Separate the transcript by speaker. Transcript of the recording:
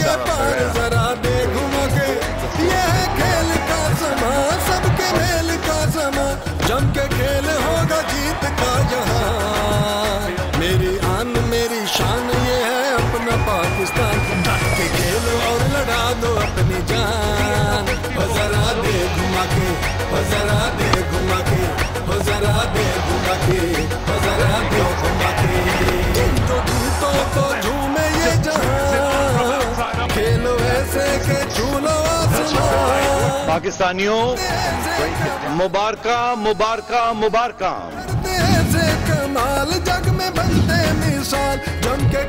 Speaker 1: के पार जरा दे घुमा के। ये है खेल का समा, सबके मेल का समा। जम के खेल होगा जीत का जहाँ। मेरी आन, मेरी शान, ये है अपना पाकिस्तान। के खेलो और लड़ा दो अपनी जान। जरा दे घुमा के जरा दे घुमा के जरा दे घुमा के।
Speaker 2: पाकिस्तानियों मुबारक मुबारक मुबारक।
Speaker 1: कमाल जग में बनते मिसाल जम के